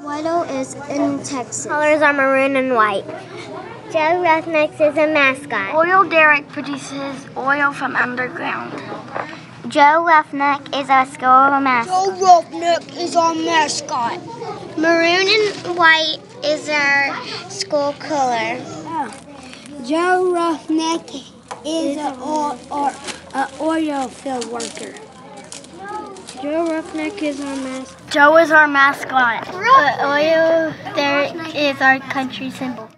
White Oak is in Texas. Colors are maroon and white. Joe Roughnecks is a mascot. Oil Derrick produces oil from underground. Joe Roughneck is our school mascot. Joe Roughneck is our mascot. Maroon and white is our school color. Joe Roughneck is an oil, or, a oil field worker. Joe Roughneck is our mascot. Joe is our mascot. Uh, oil there is our country symbol.